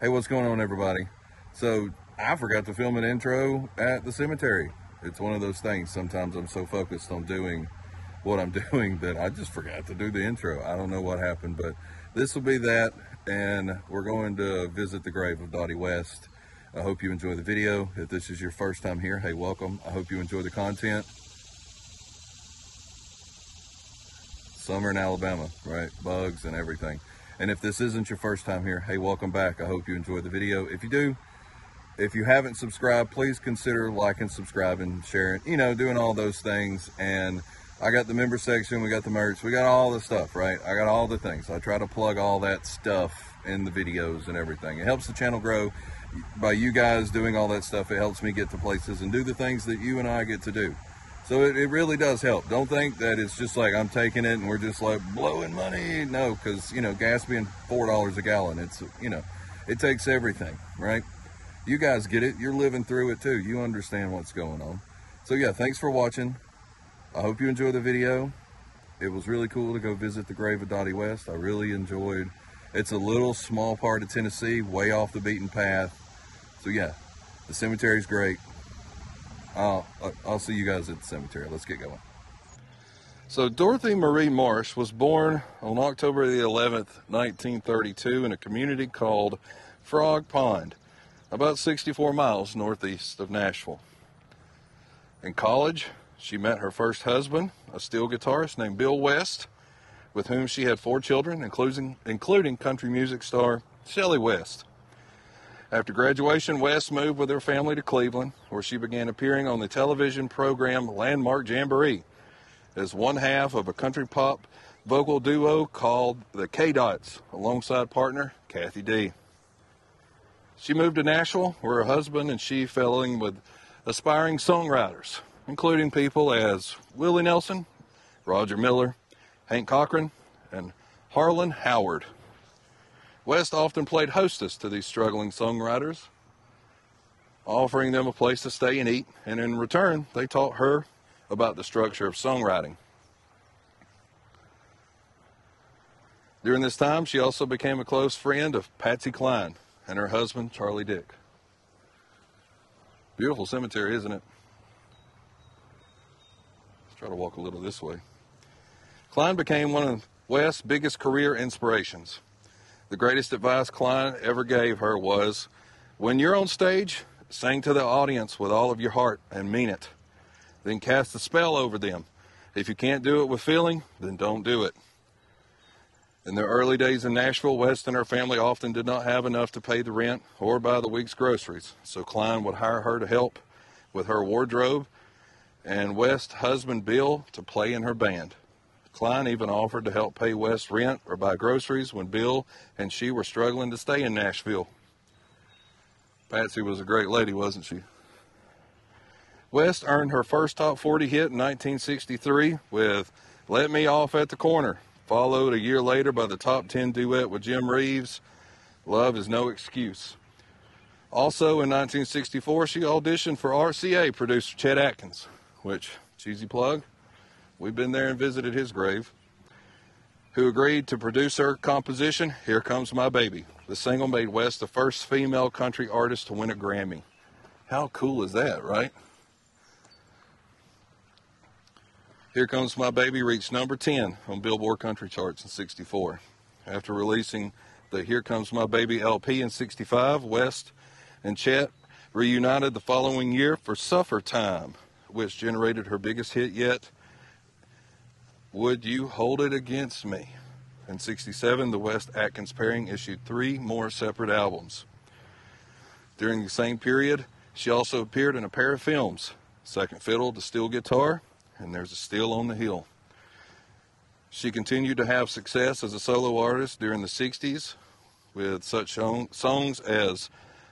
Hey, what's going on, everybody? So, I forgot to film an intro at the cemetery. It's one of those things. Sometimes I'm so focused on doing what I'm doing that I just forgot to do the intro. I don't know what happened, but this will be that. And we're going to visit the grave of Dottie West. I hope you enjoy the video. If this is your first time here, hey, welcome. I hope you enjoy the content. Summer in Alabama, right? Bugs and everything. And if this isn't your first time here, hey, welcome back. I hope you enjoyed the video. If you do, if you haven't subscribed, please consider liking, subscribing, sharing, you know, doing all those things. And I got the member section, we got the merch, we got all the stuff, right? I got all the things. I try to plug all that stuff in the videos and everything. It helps the channel grow by you guys doing all that stuff. It helps me get to places and do the things that you and I get to do. So it, it really does help. Don't think that it's just like I'm taking it and we're just like blowing money. No, because, you know, gas being $4 a gallon, it's, you know, it takes everything, right? You guys get it. You're living through it too. You understand what's going on. So yeah, thanks for watching. I hope you enjoy the video. It was really cool to go visit the grave of Dottie West. I really enjoyed. It's a little small part of Tennessee, way off the beaten path. So yeah, the cemetery's great. I'll, I'll see you guys at the cemetery. Let's get going. So Dorothy Marie Marsh was born on October the 11th, 1932 in a community called Frog Pond, about 64 miles northeast of Nashville. In college, she met her first husband, a steel guitarist named Bill West, with whom she had four children, including, including country music star Shelley West. After graduation, West moved with her family to Cleveland, where she began appearing on the television program Landmark Jamboree as one half of a country pop vocal duo called the Kay-Dots, alongside partner Kathy Dee She moved to Nashville, where her husband and she fell in with aspiring songwriters, including people as Willie Nelson, Roger Miller, Hank Cochran, and Harlan Howard. West often played hostess to these struggling songwriters, offering them a place to stay and eat, and in return, they taught her about the structure of songwriting. During this time, she also became a close friend of Patsy Cline and her husband, Charlie Dick. Beautiful cemetery, isn't it? Let's try to walk a little this way. Cline became one of West's biggest career inspirations. The greatest advice Cline ever gave her was when you're on stage, sing to the audience with all of your heart and mean it. Then cast a spell over them. If you can't do it with feeling, then don't do it. In their early days in Nashville, West and her family often did not have enough to pay the rent or buy the week's groceries, so Cline would hire her to help with her wardrobe and West's husband Bill to play in her band. Cline even offered to help pay West rent or buy groceries when Bill and she were struggling to stay in Nashville. Patsy was a great lady, wasn't she? West earned her first top 40 hit in 1963 with Let Me Off at the Corner, followed a year later by the top 10 duet with Jim Reeves, Love is No Excuse. Also in 1964, she auditioned for RCA producer Chet Atkins, which, cheesy plug, We've been there and visited his grave. Who agreed to produce her composition, Here Comes My Baby. The single made West the first female country artist to win a Grammy. How cool is that, right? Here Comes My Baby reached number 10 on Billboard Country Charts in 64. After releasing the Here Comes My Baby LP in 65, West and Chet reunited the following year for Suffer Time, which generated her biggest hit yet would You Hold It Against Me? In 67, the West Atkins pairing issued three more separate albums. During the same period, she also appeared in a pair of films Second Fiddle to Steel Guitar, and There's a Still on the Hill. She continued to have success as a solo artist during the 60s with such songs as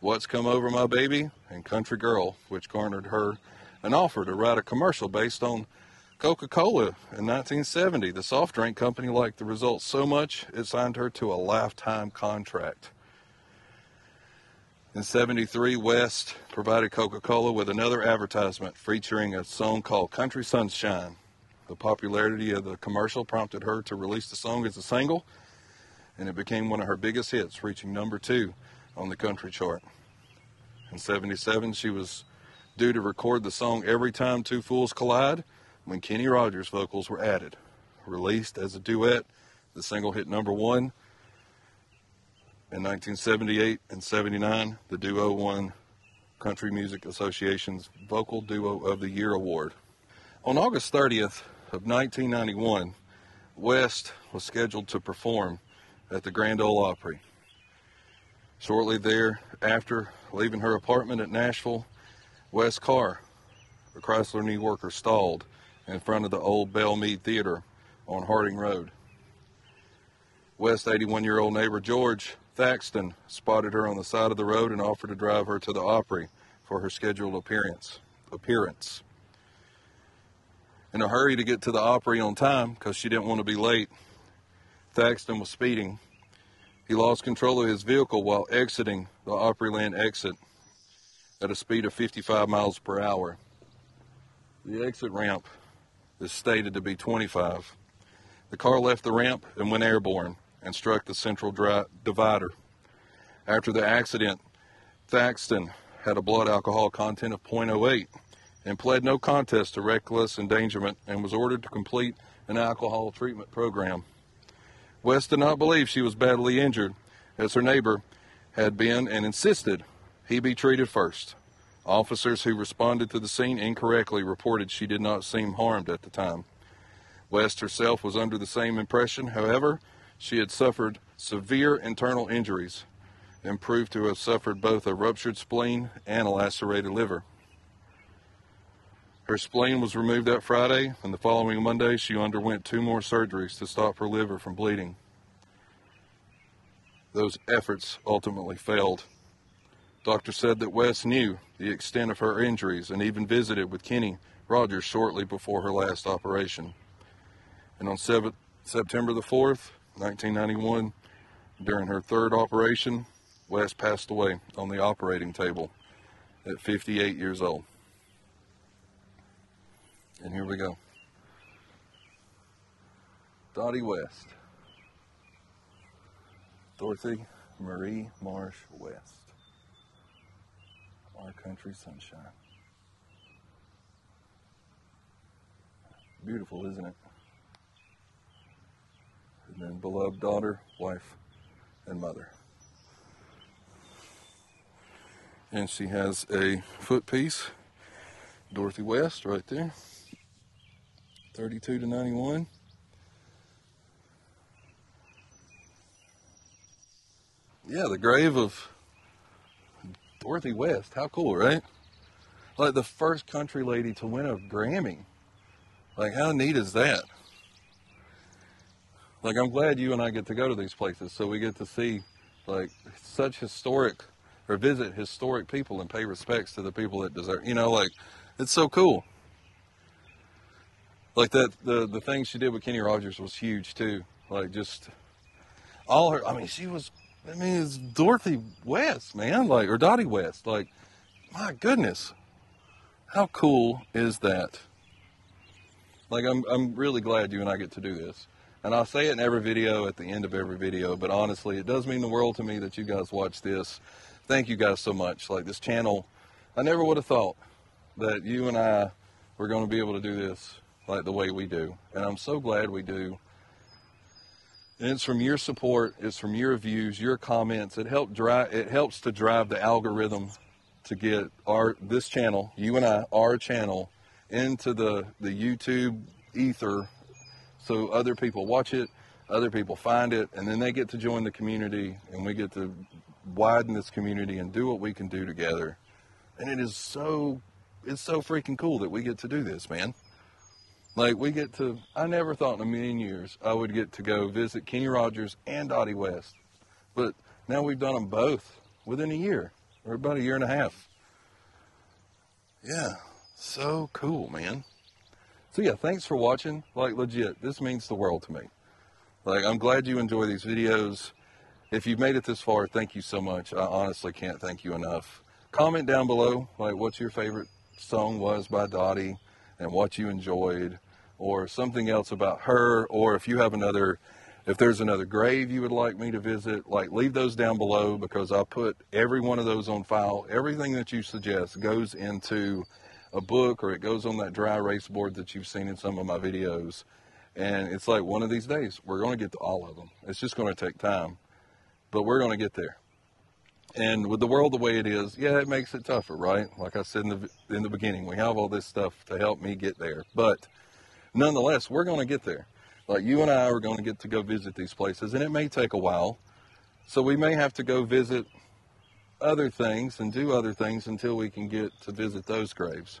What's Come Over My Baby and Country Girl, which garnered her an offer to write a commercial based on Coca Cola in 1970. The soft drink company liked the results so much it signed her to a lifetime contract. In 73, West provided Coca Cola with another advertisement featuring a song called Country Sunshine. The popularity of the commercial prompted her to release the song as a single, and it became one of her biggest hits, reaching number two on the country chart. In 77, she was due to record the song Every Time Two Fools Collide when Kenny Rogers vocals were added. Released as a duet, the single hit number one. In 1978 and 79, the duo won Country Music Association's Vocal Duo of the Year award. On August 30th of 1991, West was scheduled to perform at the Grand Ole Opry. Shortly thereafter, leaving her apartment at Nashville, West's car, a Chrysler New Yorker, stalled in front of the old Belle Meade Theater on Harding Road. West 81 year old neighbor George Thaxton spotted her on the side of the road and offered to drive her to the Opry for her scheduled appearance. appearance. In a hurry to get to the Opry on time because she didn't want to be late, Thaxton was speeding. He lost control of his vehicle while exiting the Opryland exit at a speed of 55 miles per hour. The exit ramp is stated to be 25. The car left the ramp and went airborne and struck the central divider. After the accident, Thaxton had a blood alcohol content of 0.08 and pled no contest to reckless endangerment and was ordered to complete an alcohol treatment program. West did not believe she was badly injured, as her neighbor had been, and insisted he be treated first. Officers who responded to the scene incorrectly reported she did not seem harmed at the time. West herself was under the same impression. However, she had suffered severe internal injuries and proved to have suffered both a ruptured spleen and a lacerated liver. Her spleen was removed that Friday, and the following Monday she underwent two more surgeries to stop her liver from bleeding. Those efforts ultimately failed. Doctor said that West knew the extent of her injuries and even visited with Kenny Rogers shortly before her last operation. And on 7, September the 4th, 1991, during her third operation, West passed away on the operating table at 58 years old. And here we go. Dottie West. Dorothy Marie Marsh West. Our country sunshine. Beautiful, isn't it? And then beloved daughter, wife, and mother. And she has a foot piece, Dorothy West, right there. 32 to 91. Yeah, the grave of Dorothy West. How cool, right? Like the first country lady to win a Grammy. Like, how neat is that? Like, I'm glad you and I get to go to these places so we get to see, like, such historic or visit historic people and pay respects to the people that deserve, you know, like, it's so cool. Like that, the the thing she did with Kenny Rogers was huge too. Like just all her. I mean, she was. I mean, it's Dorothy West, man. Like or Dottie West. Like, my goodness, how cool is that? Like, I'm I'm really glad you and I get to do this. And I'll say it in every video at the end of every video, but honestly, it does mean the world to me that you guys watch this. Thank you guys so much. Like this channel, I never would have thought that you and I were going to be able to do this like the way we do. And I'm so glad we do. And it's from your support, it's from your views, your comments. It help drive it helps to drive the algorithm to get our this channel, you and I, our channel, into the, the YouTube ether so other people watch it, other people find it, and then they get to join the community and we get to widen this community and do what we can do together. And it is so it's so freaking cool that we get to do this, man. Like we get to, I never thought in a million years I would get to go visit Kenny Rogers and Dottie West, but now we've done them both within a year or about a year and a half. Yeah, so cool, man. So yeah, thanks for watching. Like legit, this means the world to me. Like I'm glad you enjoy these videos. If you've made it this far, thank you so much. I honestly can't thank you enough. Comment down below, like what your favorite song was by Dottie and what you enjoyed, or something else about her, or if you have another If there's another grave you would like me to visit, like leave those down below because I'll put every one of those on file. Everything that you suggest goes into a book or it goes on that dry erase board that you've seen in some of my videos. And it's like one of these days, we're going to get to all of them. It's just going to take time, but we're going to get there. And with the world the way it is, yeah, it makes it tougher, right? Like I said in the in the beginning, we have all this stuff to help me get there, but nonetheless, we're going to get there. Like you and I are going to get to go visit these places, and it may take a while. So we may have to go visit other things and do other things until we can get to visit those graves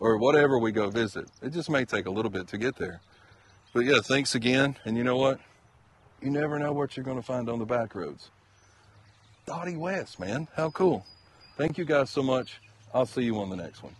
or whatever we go visit. It just may take a little bit to get there. But yeah, thanks again. And you know what? You never know what you're going to find on the back roads. Dottie West, man. How cool. Thank you guys so much. I'll see you on the next one.